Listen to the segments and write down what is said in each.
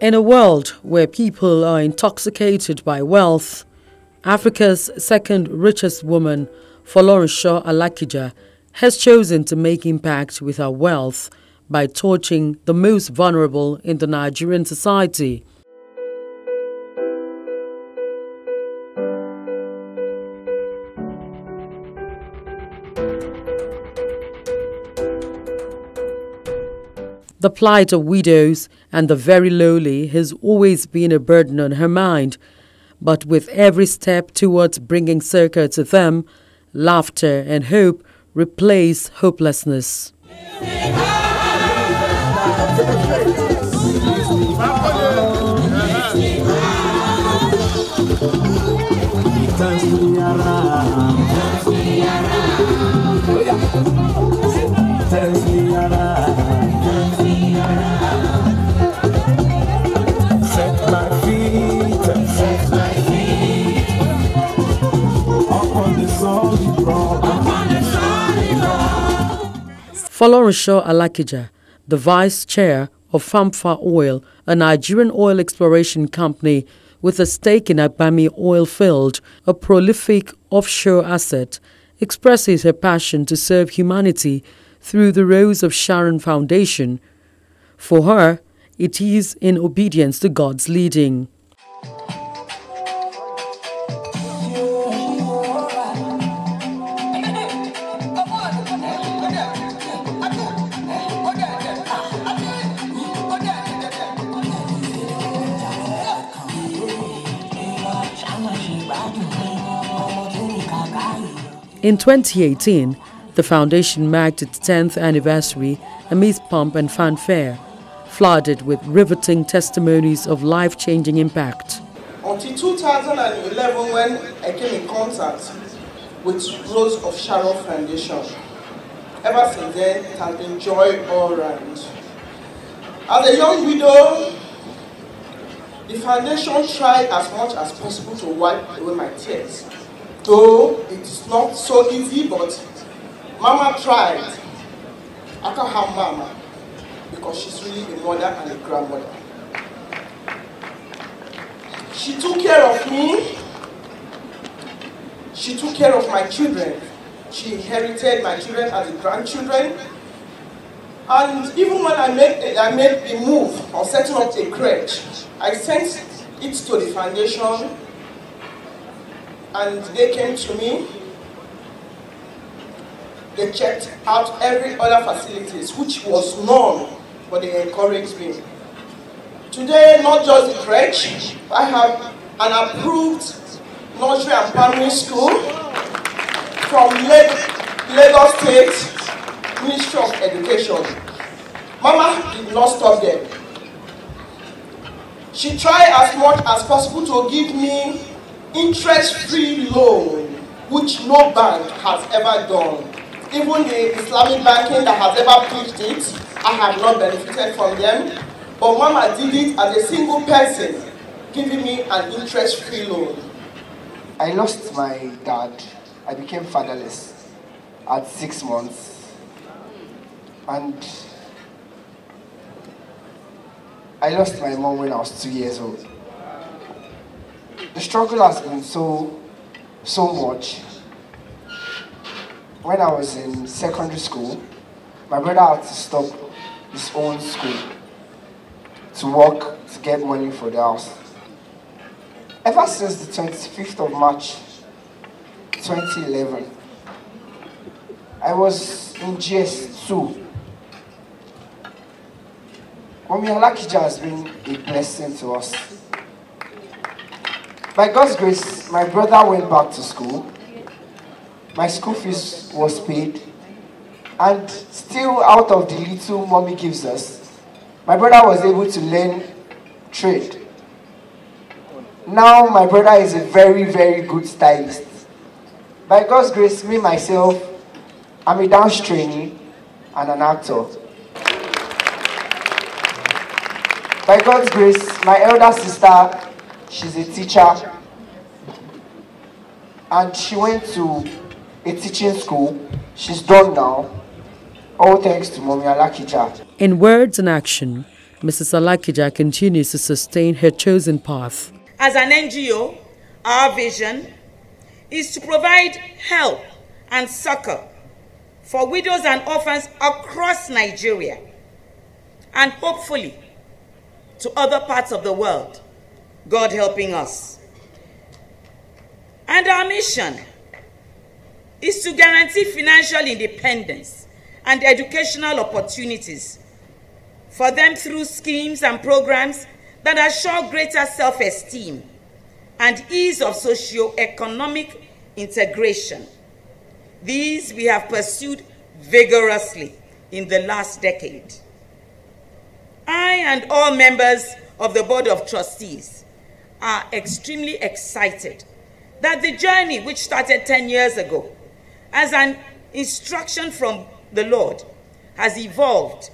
In a world where people are intoxicated by wealth, Africa's second richest woman, Folorunsho Alakija, has chosen to make impact with her wealth by torching the most vulnerable in the Nigerian society. The plight of widows and the very lowly has always been a burden on her mind, but with every step towards bringing succor to them, laughter and hope replace hopelessness. Folorunsho Alakija, the vice chair of Famfa Oil, a Nigerian oil exploration company with a stake in Agbami oil field, a prolific offshore asset, expresses her passion to serve humanity through the Rose of Sharon Foundation. For her, it is in obedience to God's leading. In 2018, the foundation marked its 10th anniversary amidst pomp and fanfare, flooded with riveting testimonies of life-changing impact. Until 2011 when I came in contact with Rose of Sharon Foundation. Ever since then, it has been joy all around. As a young widow, the foundation tried as much as possible to wipe away my tears. Though it is not so easy, but Mama tried. I can't have Mama because she's really a mother and a grandmother. She took care of me. She took care of my children. She inherited my children as grandchildren. And even when I made, I made the move of setting up a crèche, I sent it to the foundation and they came to me. They checked out every other facilities, which was none, but they encouraged me. Today, not just the crèche, I have an approved nursery and primary school from Lagos State Ministry of Education. Mama did not stop there. She tried as much as possible to give me interest-free loan, which no bank has ever done. Even the Islamic banking that has ever pitched it, I have not benefited from them. But Mama did it as a single person, giving me an interest-free loan. I lost my dad. I became fatherless at six months. And I lost my mom when I was two years old the struggle has been so, so much. When I was in secondary school, my brother had to stop his own school to work to get money for the house. Ever since the 25th of March 2011, I was in JS2. Mummy Alakija has been a blessing to us. By God's grace, my brother went back to school. My school fees was paid. And still out of the little mommy gives us, my brother was able to learn trade. Now my brother is a very, very good stylist. By God's grace, me myself, I'm a dance trainee and an actor. By God's grace, my elder sister She's a teacher. And she went to a teaching school. She's done now. All thanks to Mommy Alakija. In words and action, Mrs. Alakija continues to sustain her chosen path. As an NGO, our vision is to provide help and succor for widows and orphans across Nigeria and hopefully to other parts of the world, God helping us. And our mission is to guarantee financial independence and educational opportunities for them through schemes and programs that assure greater self-esteem and ease of socio-economic integration. These we have pursued vigorously in the last decade. I and all members of the Board of Trustees are extremely excited that the journey which started 10 years ago as an instruction from the Lord has evolved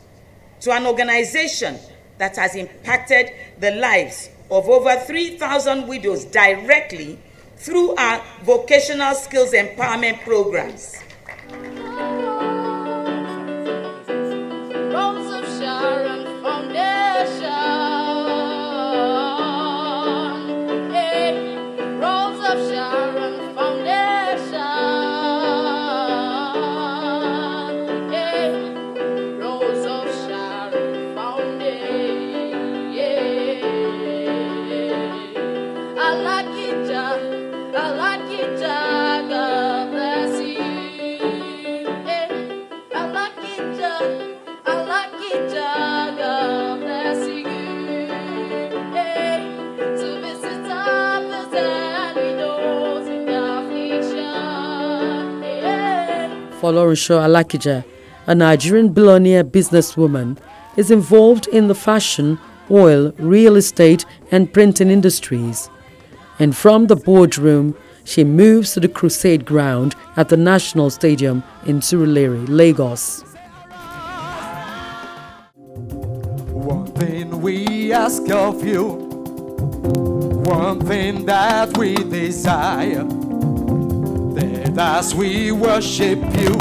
to an organization that has impacted the lives of over 3,000 widows directly through our vocational skills empowerment programs. Hey. Folorunsho Alakija, a Nigerian billionaire businesswoman, is involved in the fashion, oil, real estate, and printing industries. And from the boardroom, she moves to the crusade ground at the National Stadium in Surulere, Lagos. One thing we ask of you, one thing that we desire, as we worship you,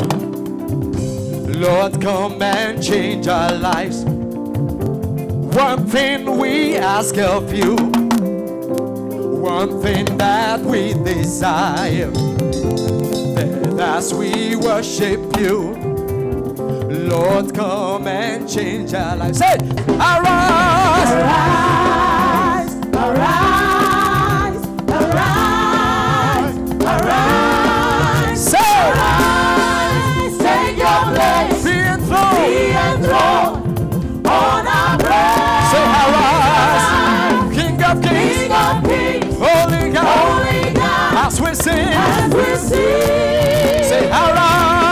Lord, come and change our lives. One thing we ask of you, one thing that we desire, as we worship you, Lord, come and change our lives. Say, arise, arise, arise, arise, of Kings, Holy God, Holy God, as we sing, as we sing. Say, arise, arise.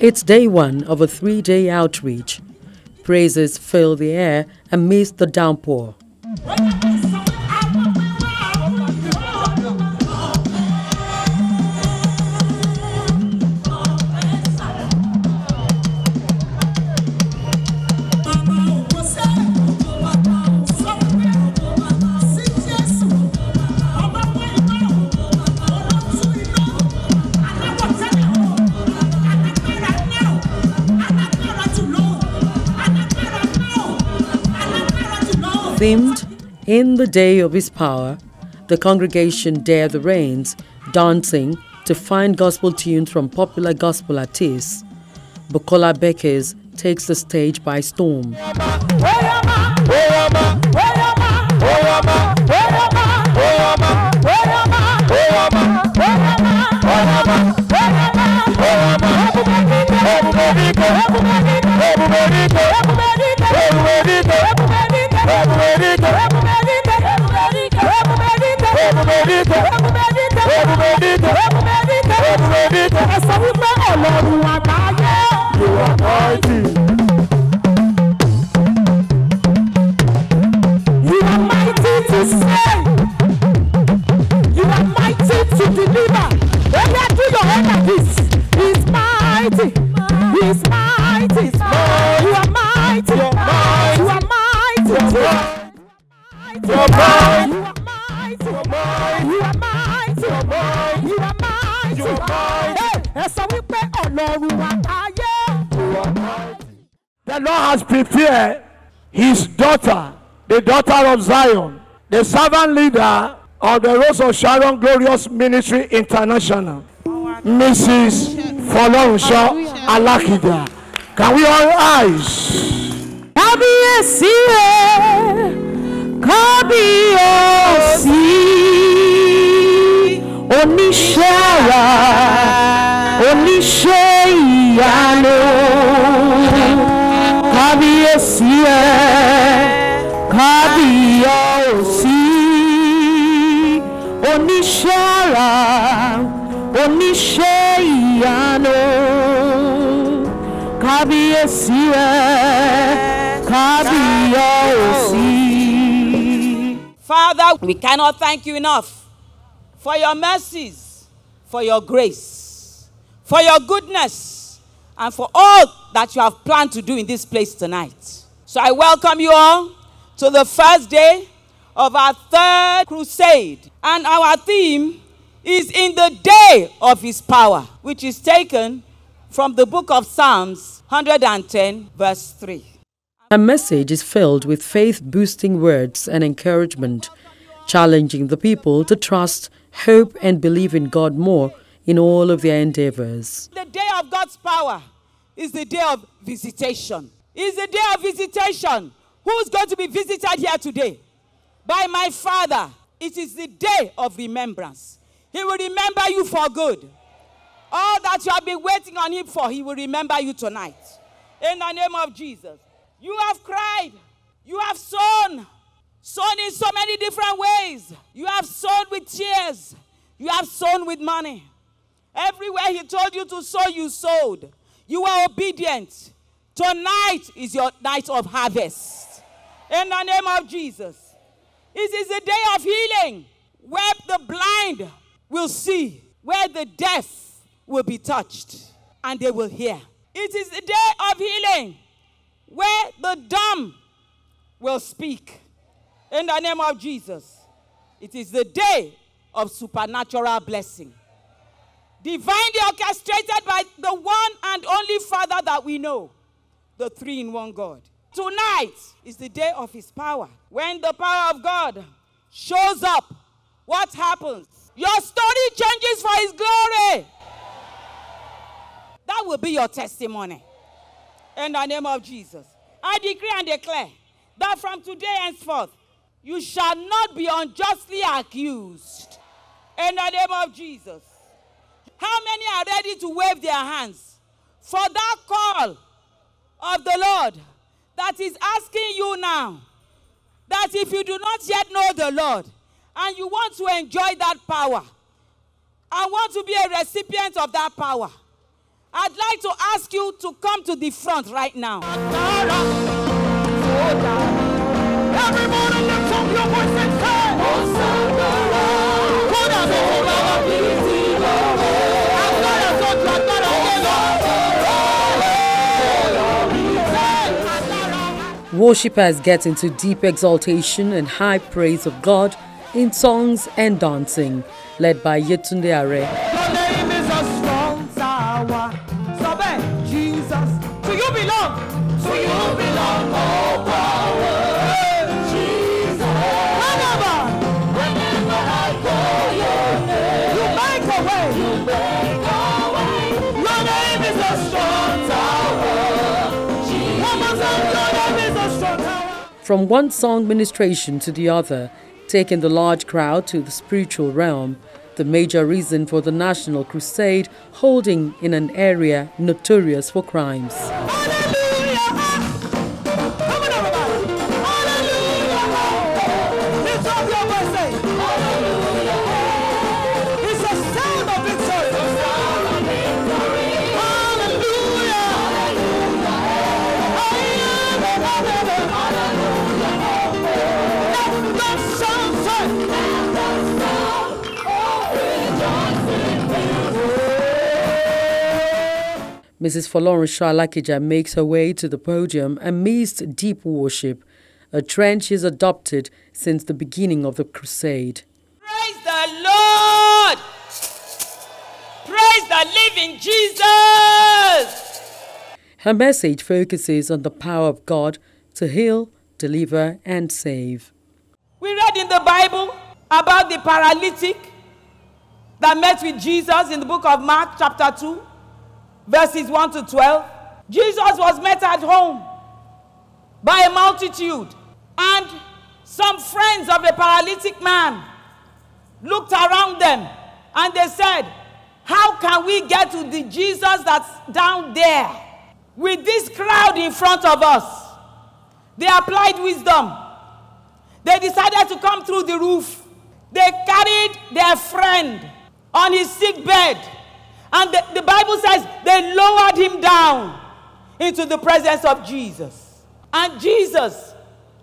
It's day one of a three day outreach. Praises fill the air amidst the downpour. Themed in the day of his power, the congregation dare the rains, dancing to find gospel tunes from popular gospel artists. Bukola Bekes takes the stage by storm ẹ sọ wípé of Zion, the servant leader of the Rose of Sharon Glorious Ministry International, Mrs. Folorunsho Alakija. Can we all rise? kábíyèsí oníṣẹ́ ìyanu kábíyèsí rẹ̀ we cannot thank you enough for your mercies, for your grace, for your goodness, and for all that you have planned to do in this place tonight. So I welcome you all to the first day of our third crusade. And our theme is in the day of his power, which is taken from the book of Psalms 110, verse 3. Her message is filled with faith boosting words and encouragement, challenging the people to trust, hope, and believe in God more in all of their endeavors. The day of God's power is the day of visitation. Is the day of visitation. Who's going to be visited here today? By my Father. It is the day of remembrance. He will remember you for good. All that you have been waiting on Him for, He will remember you tonight. In the name of Jesus. You have cried. You have sown. Sown in so many different ways. You have sown with tears. You have sown with money. Everywhere he told you to sow, you sowed. You were obedient. Tonight is your night of harvest. In the name of Jesus. It is a day of healing where the blind will see, where the deaf will be touched and they will hear. It is a day of healing where the dumb will speak. In the name of Jesus. It is the day of supernatural blessing. Divinely orchestrated by the one and only Father that we know, the three in one God. Tonight is the day of His power. When the power of God shows up, what happens? Your story changes for His glory. That will be your testimony. In the name of Jesus. I decree and declare that from today henceforth, you shall not be unjustly accused. In the name of Jesus. How many are ready to wave their hands for that call of the Lord that is asking you now? That if you do not yet know the Lord and you want to enjoy that power and want to be a recipient of that power, I'd like to ask you to come to the front right now. Everybody lift up your voice and say, Worshippers get into deep exaltation and high praise of God in songs and dancing, led by Yetunde Are. From one song ministration to the other, taking the large crowd to the spiritual realm, the major reason for the National Crusade holding in an area notorious for crimes. Mrs. Folorunsho Alakija makes her way to the podium amidst deep worship a trend she has adopted since the beginning of the crusade. Praise the Lord. Praise the living Jesus. Her message focuses on the power of God to heal, deliver, and save. We read in the Bible about the paralytic that met with Jesus in the book of Mark, chapter 2, verses 1 to 12. Jesus was met at home by a multitude, and some friends of the paralytic man looked around them and they said, How can we get to the Jesus that's down there with this crowd in front of us? They applied wisdom. They decided to come through the roof. They carried their friend on his sick bed. And the, the Bible says they lowered him down into the presence of Jesus. And Jesus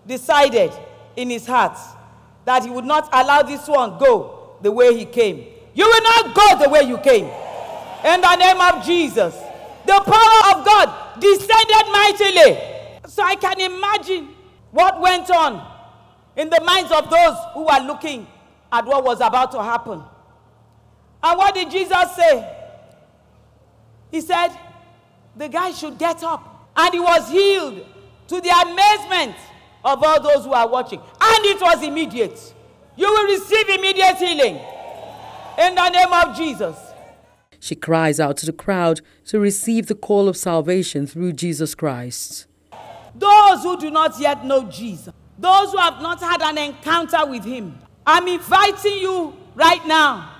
decided in his heart that he would not allow this one go the way he came. You will not go the way you came. In the name of Jesus. The power of God descended mightily. So I can imagine what went on in the minds of those who were looking at what was about to happen. And what did Jesus say? He said, the guy should get up. And he was healed to the amazement of all those who are watching. And it was immediate. You will receive immediate healing in the name of Jesus. She cries out to the crowd to receive the call of salvation through Jesus Christ. Those who do not yet know Jesus, those who have not had an encounter with Him, I'm inviting you right now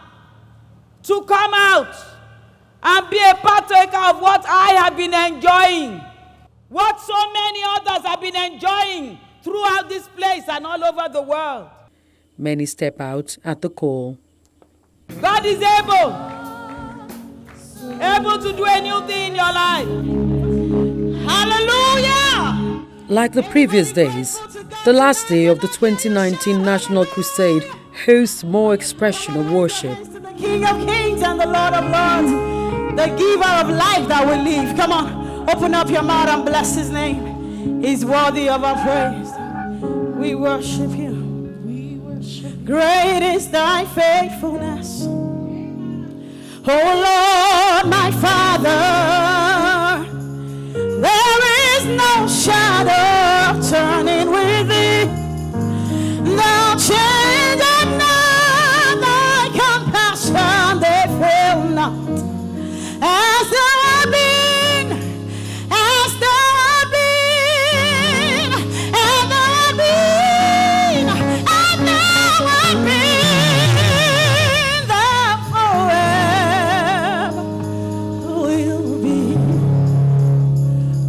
to come out and be a partaker of what I have been enjoying, what so many others have been enjoying throughout this place and all over the world. Many step out at the call. God is able, able to do a new thing in your life. Hallelujah! Like the previous days, the last day of the 2019 National Crusade hosts more expression of worship. King of Kings and the Lord of Lords, the giver of life that we live. Come on, open up your mouth and bless his name. He's worthy of our praise. We worship you. Great is thy faithfulness. Oh Lord, my Father, there is no shadow turning with thee. Thou changest As thou art been, as thou art been, as thou art been, as thou art been, thou forever will be.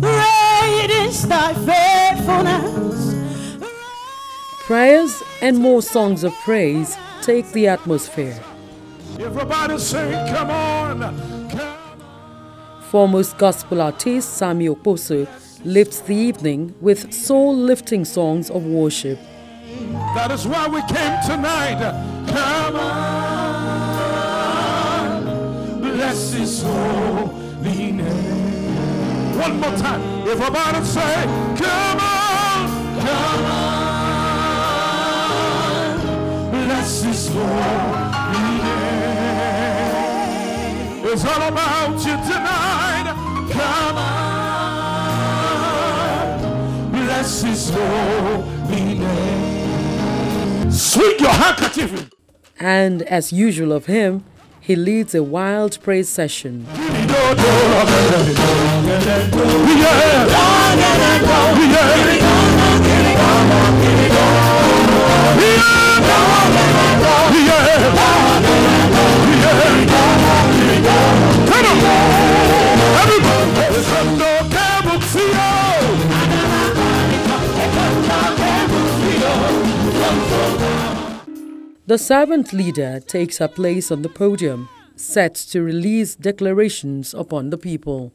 Great is thy faithfulness. Prayers and more songs of praise take the atmosphere. Everybody say, come on. Foremost gospel artist Sammie Okposo lifts the evening with soul lifting songs of worship. That is why we came tonight. Come on. Bless his holy name. One more time. Everybody say, come on. Come on. Bless his holy name. It's all about you tonight. Come on. Bless his holy name. Swing your handkerchief. And as usual of him, he leads a wild praise session. The servant leader takes her place on the podium, set to release declarations upon the people.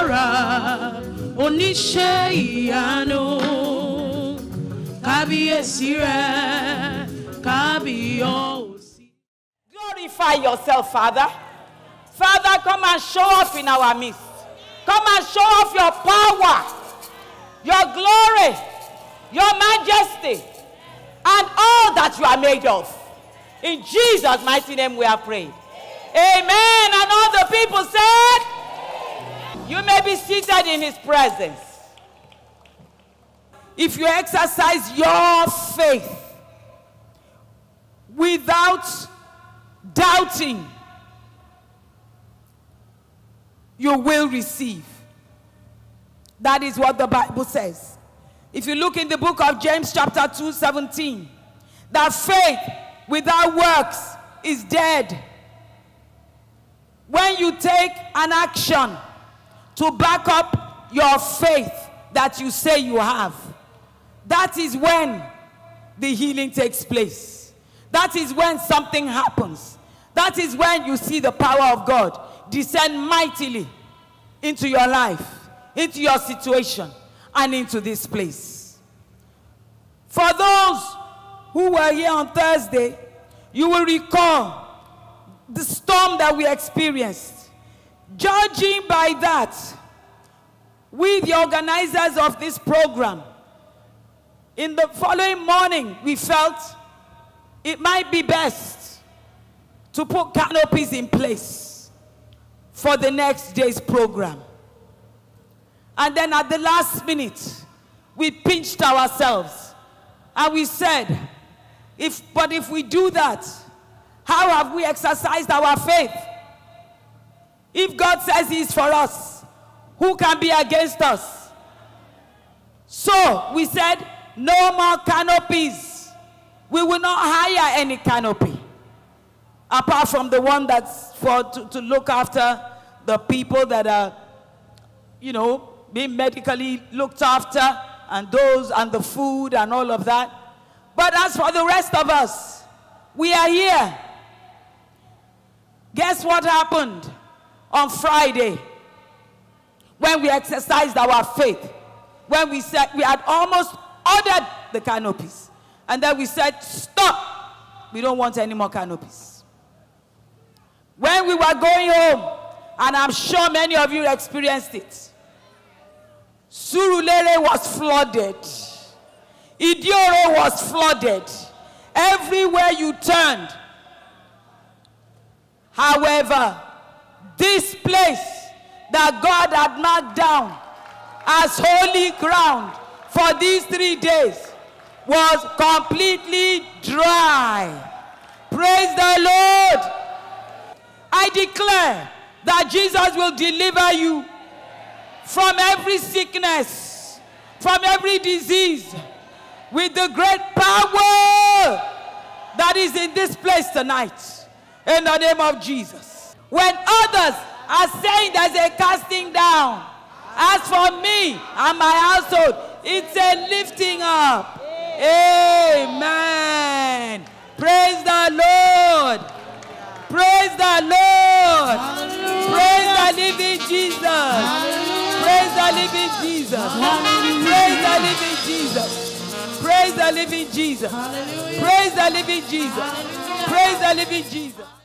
àrà oníṣẹ́ kábíyọ̀sí. Glorify yourself, Father. Father, come and show up in our midst. Come and show off your power, your glory, your majesty, and all that you are made of. In Jesus' mighty name we are praying. Amen. And all the people said, You may be seated in his presence. If you exercise your faith without doubting, you will receive. That is what the Bible says. If you look in the book of James, chapter 2, 17, that faith without works is dead. When you take an action to back up your faith that you say you have, that is when the healing takes place. That is when something happens. That is when you see the power of God descend mightily into your life, into your situation, and into this place. For those who were here on Thursday, you will recall the storm that we experienced. Judging by that, we, the organizers of this program, in the following morning, we felt it might be best to put canopies in place for the next day's program. And then at the last minute, we pinched ourselves and we said, if, but if we do that, how have we exercised our faith? If God says He's for us, who can be against us? So we said, no more canopies. We will not hire any canopy apart from the one that's for to, to look after the people that are, you know, being medically looked after and those and the food and all of that. But as for the rest of us, we are here. Guess what happened on Friday when we exercised our faith? When we said we had almost ordered the canopies. And then we said, stop. We don't want any more canopies. When we were going home, and I'm sure many of you experienced it, Surulere was flooded. Idioro was flooded. Everywhere you turned. However, this place that God had marked down as holy ground for these three days was completely dry. Praise the Lord. I declare that Jesus will deliver you from every sickness, from every disease, with the great power that is in this place tonight. In the name of Jesus. When others are saying there's a casting down, as for me and my household, it's a lifting up. Amen. Praise the Lord. Praise the Lord. Praise the living Jesus. Praise the living Jesus. Praise the living Jesus. Praise the living Jesus. Praise the living Jesus. Praise the living Jesus.